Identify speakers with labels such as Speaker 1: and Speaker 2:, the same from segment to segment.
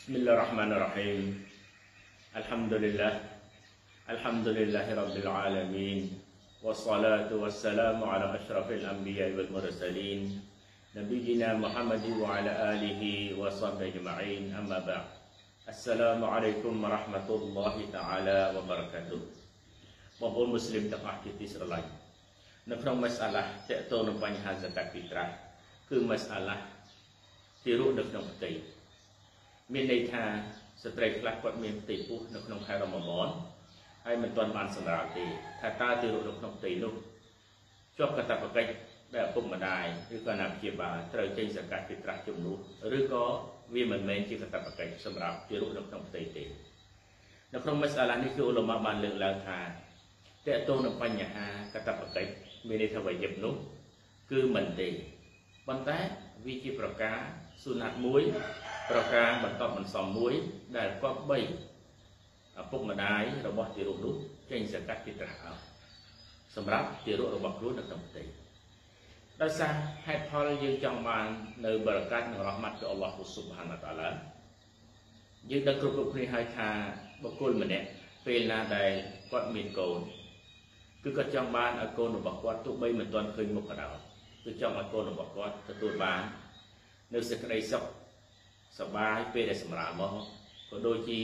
Speaker 1: Bismillahirrahmanirrahim. Alhamdulillah. Alhamdulillahirabbil alamin. Wassalatu wassalamu ala asyrafil anbiya wal mursalin. Nabiyyina Muhammad wa ala alihi wa sahbihi ajma'in. Amma ba'd. Assalamualaikum warahmatullahi taala wabarakatuh. Mohon muslim tak kita selai. Nak masalah tak tahu nampaknya hazat fitrah. Ke masalah tiru dekat petai. មានន័យថាស្ត្រីខ្លះគាត់មានផ្ទៃពោះនៅក្នុងខែរ៉ម៉ាម៉នហើយមិនទាន់បានសម្រាលទេថាតើទីរੂនៅក្នុងផ្ទៃនោះជាប់កតបកិច្ចដែលឪពុកម្ដាយឬក៏អាណាព្យាបាលត្រូវចេញសកាត់ពីត្រាស់ជំនួសឬក៏វាមិនមែនជាកតបកិច្ចសម្រាប់ទីរੂនៅក្នុងផ្ទៃទេនៅក្នុងមសាឡានេះគឺអ៊ុលម៉ាបានលើកឡើងថាតកតងនឹងបញ្ហាកតបកិច្ចមានន័យថាវយិបនោះគឺមិនទេប៉ុន្តែវាជាប្រការសុណាត់មួយ ប្រការបន្តបន្សំមួយដែលគប្បីឪពុកម្ដាយរបស់ទារកនោះចេញសកាត់ពីត្រាស់អោសម្រាប់ទារករបស់ខ្លួននៅក្នុងផ្ទៃដោយសារហេតុផលយើងចង់បាននៅបរិកាត់និងរ៉ហ្មាត់ពីអល់ឡោះស៊ុបហានតាឡាយើងដឹងគ្រប់គ្រប់គ្នាហើយថាបុគ្គលម្នាក់ពេលណាដែលគាត់មានកូនគឺគាត់ចង់បានឲ្យកូនរបស់គាត់ទោះបីមិនទាន់ឃើញមុខក៏ដោយគឺចង់ឲ្យកូនរបស់គាត់ទទួលបាននៅសេចក្តីសុខ សប្បាយពេលដែលសម្រាលមកក៏ដូចជា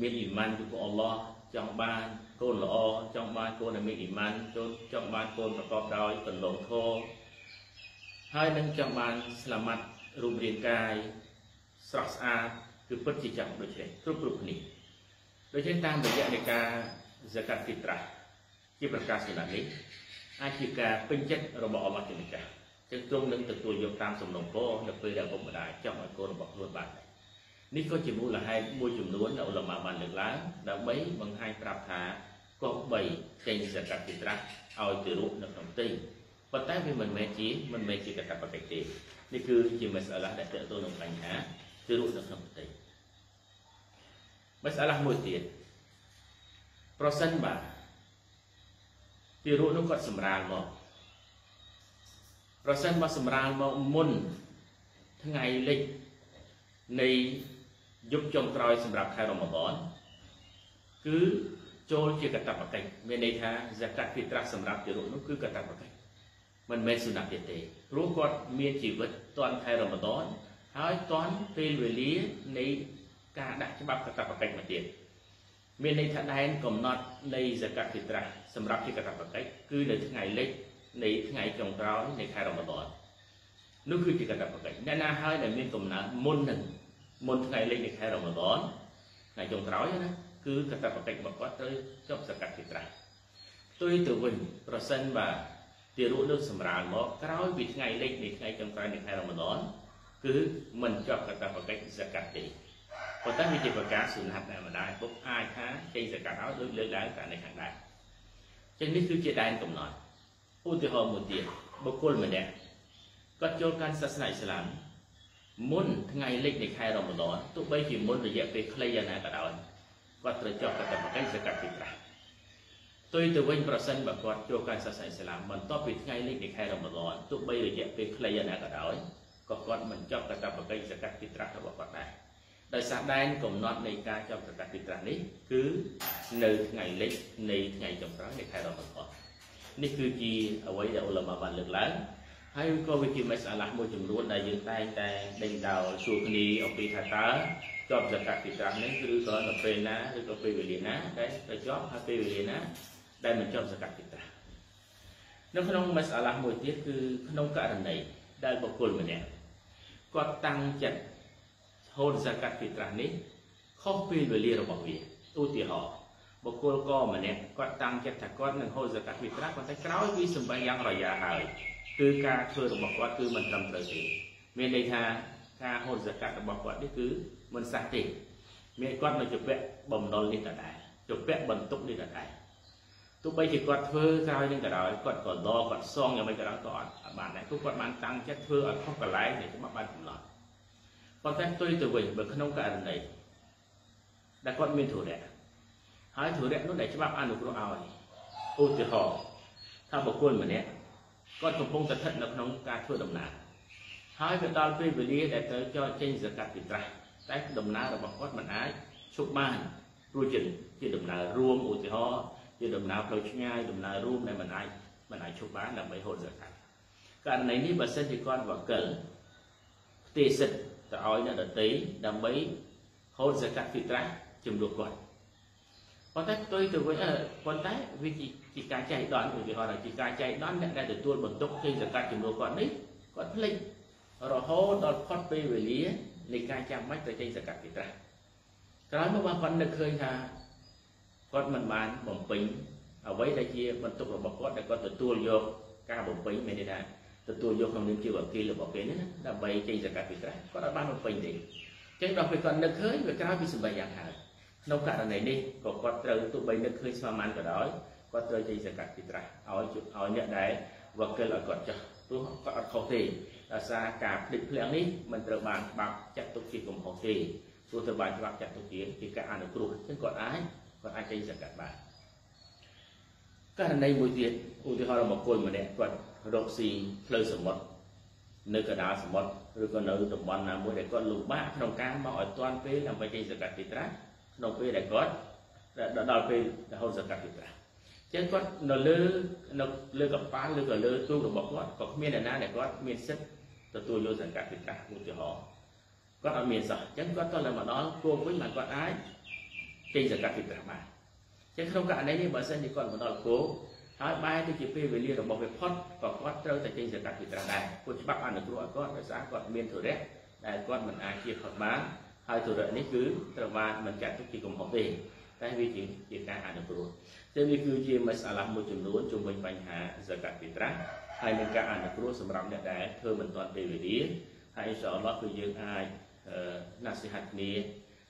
Speaker 1: មានអ៊ីម៉ានពីព្រះអល់ឡោះចង់បានកូនល្អចង់បានកូនដែលមានអ៊ីម៉ានចង់បានកូនប្រកបដោយបន្លងធម៌ហើយនឹងចង់បានស្លាម៉ាត់រូបរាងកាយស្រស់ស្អាតគឺពិតជាចង់ដូចនេះគ្រប់គ្រប់គ្នាដូច្នេះតាមរយៈនៃការ zakat fitrah ជាប្រកាសសម្រាប់នេះអាចជាការពេញចិត្តរបស់អល់ឡោះជាម្ចាស់ ចឹងទ្រង់នឹងទទួលយកតាមសំណុំពរនៅពេលដែលពុកម្ដាយចង់ឲ្យកូនរបស់ខ្លួនបាននេះក៏ជាមូលហេតុមួយចំនួនដែលអ៊ុលម៉ាបានលើកឡើងដើម្បីបង្ហាញប្រាប់ថាគប្បីចេញសកាត់ពីត្រាស់ឲ្យទៅរូបនៅក្នុងទីប៉ុន្តែវាមិនមែនជាមិនមែនជាកតបកិច្ចទេនេះគឺជាមសាឡាដែលតើតទៅនឹងបញ្ហាទៅរូបនៅក្នុងទីមសាឡាមួយទៀតប្រសិនបាទទារកនោះគាត់សម្រាលមក ប្រសិនបើសម្រាលមកមុនថ្ងៃលិចនៃយប់ចុងក្រោយសម្រាប់ខែរ៉ម៉ាដនគឺចូលជាកតបកិច្ចមានន័យថាហ្សាកាត់ពីត្រាស់សម្រាប់ទារកនោះគឺកតបកិច្ចមិនមែនសុណាត់ទៀតទេព្រោះគាត់មានជីវិតតាន់ខែរ៉ម៉ាដនហើយតាន់ពេលវេលានៃការដាក់ច្បាប់កតបកិច្ចមកទៀតមានន័យថាដែនកំណត់នៃសកាត់ភិត្រាសម្រាប់ជាកតបកិច្ចគឺនៅថ្ងៃលិច នៃថ្ងៃចុងក្រោយនៃខែរ៉ម៉ាដននោះគឺជាកតបកិច្ចអ្នកណាហើយដែលមានកំណត់មុននឹងមុនថ្ងៃលិចនៃខែរ៉ម៉ាដនថ្ងៃចុងក្រោយណាគឺកតបកិច្ចរបស់គាត់ត្រូវចប់សកាត់ភិត្រាផ្ទុយទៅវិញប្រសិនបើទារកនឹងសម្រាលមកក្រោយពីថ្ងៃលិចនៃថ្ងៃចុងក្រោយនៃខែរ៉ម៉ាដនគឺមិនជាប់កតបកិច្ចសកាត់ទេប៉ុន្តែវាជាប្រការសុណាត់ដែលម្ដាយពុកអាចថាចេញសកាត់ឲ្យដូចលើកឡើងតាមនៅខាងដែរចឹងនេះគឺជាដែនកំណត់ ឧទាហរណ៍មួយទៀតបុគ្គលម្នាក់គាត់ចូលកាន់សាសនាអ៊ីស្លាមមុនថ្ងៃលិចនៃខែរ៉ម៉ាដនទោះបីជាមុនរយៈពេលខ្លីយ៉ាងណាក៏ដោយគាត់ត្រូវចុះកតបកិច្ចសកាត់ពីប្រាស់ទុយទៅវិញប្រសិនបើគាត់ចូលកាន់សាសនាអ៊ីស្លាមបន្ទាប់ពីថ្ងៃលិចនៃខែរ៉ម៉ាដនទោះបីរយៈពេលខ្លីយ៉ាងណាក៏ដោយក៏គាត់មិនចុះកតបកិច្ចសកាត់ពីត្រាស់របស់គាត់ដែរដោយសារដែនកំណត់នៃការចាប់ប្រកាសពីត្រាស់នេះគឺនៅថ្ងៃលិចនៃថ្ងៃចុងក្រោយនៃខែរ៉ម៉ាដន នេះគឺជាអ្វីដែលអ៊ុលម៉ាបានលើកឡើងហើយក៏វាជាមេសាឡាមួយចំនួនដែលយើងតែងតែដេញដោលសួរគ្នាអំពីថាតើជាប់សកាត់ពីត្រាស់នេះឬក៏នៅពេលណាឬក៏ពេលវេលាណាដែលទៅជាប់ហើយពេលវេលាណាដែលមិនជាប់សកាត់ពីត្រាស់នៅក្នុងមេសាឡាមួយទៀតគឺក្នុងករណីដែលបុគ្គលម្នាក់គាត់តាំងចិត្តហូតសកាត់ពីត្រាស់នេះខុសពេលវេលារបស់វាឧទាហរណ៍ បុគ្គលក៏ម្នាក់គាត់តាំងចិត្តថាគាត់នឹងហូតសកាត់ពីត្រាស់ប៉ុន្តែក្រោយពីសម្បែងយ៉ាងរយ៉ាហើយគឺការធ្វើរបស់គាត់គឺមិនត្រឹមត្រូវទេមានន័យថាការហូតសកាត់របស់គាត់នេះគឺមិនសះទេមានគាត់នៅជាពាក់បំណុលនេះដដែលជាពាក់បន្ទុកនេះដដែលទោះបីជាគាត់ធ្វើក្រោយនឹងក៏ដោយគាត់ក៏ដកគាត់សងយ៉ាងម៉េចក៏ដោយក៏អត់បានដែរព្រោះគាត់បានតាំងចិត្តធ្វើឲ្យខុសកន្លែងដែលច្បាប់បានកំណត់ប៉ុន្តែផ្ទុយទៅវិញបើក្នុងករណីដែលគាត់មានធុរៈ ហើយធុរៈនោះដែលច្បាប់អនុគ្រោះឲ្យឧទាហរណ៍ថាបុគ្គលម្នាក់គាត់កំពុងស្ថិតនៅក្នុងការធ្វើដំណើរហើយវាដល់ពេលវេលាដែលត្រូវចោលចេញសកាត់ពីត្រាស់តែដំណើររបស់គាត់មិនអាចឈប់បានព្រោះជាជាដំណើររួមឧទាហរណ៍ជាដំណើរផ្លូវឆ្ងាយដំណើររួមដែលមិនអាចមិនអាចឈប់បានដើម្បីហូតសកាត់ករណីនេះបើសិនជាគាត់វកិលផ្ទេរសិទ្ធទៅឲ្យអ្នកដតីដើម្បីហូតសកាត់ហ្វីត្រាជំនួសគាត់ ប៉ុន្តែផ្ទុយទៅវិញប៉ុន្តែវាជាការចែកដន់ឧទាហរណ៍ថាជាការចែកដន់អ្នកដែលទទួលបន្ទុកចេញសកាត់ជំនួសគាត់នេះគាត់ភ្លេចរហូតដល់ផុតពេលវេលានៃការចាំបាច់ទៅចេញសកាត់ហ្វីត្រាក្រោយមកបើគាត់នឹកឃើញថាគាត់មិនបានបំពេញអ្វីដែលជាបន្ទុករបស់គាត់ដែលគាត់ទទួលយកការបំពេញមានន័យថាទទួលយកក្នុងនាមជាវគិលរបស់គេនេះណាដើម្បីចេញសកាត់ពីក្រះគាត់អត់បានបំពេញទេអញ្ចឹងដល់ពេលគាត់នឹកឃើញវាក្រោយពីសម្បិយ៉ាងហើយ ក្នុងករណីនេះក៏គាត់ត្រូវទោះបីនឹកឃើញស្មើបានក៏ដោយគាត់ត្រូវចេញសកាត់ពីក្រះឲ្យឲ្យអ្នកដែលវគិលឲ្យគាត់ចោះព្រោះគាត់អត់ខុសទេដោយសារការភ្លេចភ្លាំងនេះមិនត្រូវបានច្បាប់ចាត់ទុកជាកំហុសទេព្រោះត្រូវបានច្បាប់ចាត់ទុកជាជាការអនុគ្រោះអញ្ចឹងគាត់អាចគាត់អាចចេញសកាត់បានករណីមួយទៀតឧទាហរណ៍របស់ពលម្នាក់គាត់រកស៊ីផ្លូវសមុទ្រនៅកណ្ដាលសមុទ្រឬក៏នៅតំបន់ណាមួយដែលគាត់លំបាកក្នុងការមកឲ្យទាន់ពេលដើម្បីចេញសកាត់ពីត្រាក្នុងពេលដែលគាត់ដល់ពេលរហូតសកាត់ពីត្រាចឹងគាត់នៅលើនៅលើកប៉ាល់ឬក៏លើទូករបស់គាត់ក៏គ្មានអ្នកណាដែលគាត់មានសិទ្ធិទទួលយកសង្កាត់ពីត្រាឧទាហរណ៍គាត់អត់មានសោះចឹងគាត់ទៅលើមកដល់គោវិញបានគាត់អាចចេញសង្កាត់ពីត្រាបានចឹងក្នុងករណីនេះបើសិនជាគាត់មកដល់គោហើយបែរទៅជាពេលវេលារបស់វាផុតក៏គាត់ត្រូវតែចេញសកាត់ពីត្រាស់ដែរព្រោះច្បាប់អនុគ្រោះឲ្យគាត់ដោយសារគាត់មានធុរៈដែលគាត់មិនអាចជាផុតបាន ហើយធុរៈនេះគឺត្រូវបានមិនចាត់ទុកជាកំហុសទេតែវាជាជាការអនុគ្រោះតែវាគឺជាមសាឡាមួយចំនួនជុំវិញបញ្ហាសកាត់ពីត្រាស់ហើយនឹងការអនុគ្រោះសម្រាប់អ្នកដែលធ្វើមិនទាន់ពេលវេលាហើយអ៊ីនសាអល់ឡោះគឺយើងអាចណាសិហាត់គ្នា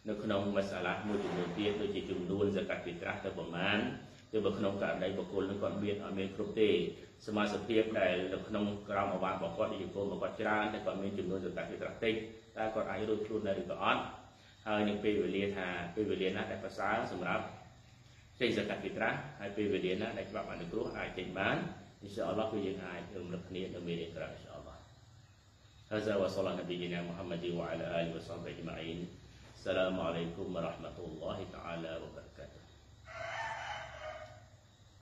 Speaker 1: នៅក្នុងមសាឡាមួយចំនួនទៀតដូចជាចំនួនសកាត់ពីត្រាស់ទៅប្រមាណ គឺបើក្នុងករណីបុគ្គលនឹងគាត់មានអត់មានគ្រប់ទេសមាសភាពដែលនៅក្នុងក្រមអវាទរបស់គាត់ជាគោលរបស់គាត់ច្រើនតែគាត់មានចំនួនសកាត់ពីត្រាស់តិចតែគាត់អាចរួចខ្លួនដែរឬក៏អត់ហើយនឹងពេលវេលាថាពេលវេលាណាដែលប្រសើរសម្រាប់ចេញសកាត់ពីត្រាស់ហើយពេលវេលាណាដែលច្បាប់អនុគ្រោះអាចចេញបានអ៊ីនសាអល់ឡោះគឺយើងអាចរំលឹកគ្នានៅមេរៀនក្រោយអ៊ីនសាអល់ឡោះ هذا وصلى نبينا محمد وعلى آله وصحبه أجمعين السلام عليكم ورحمة الله تعالى وبركاته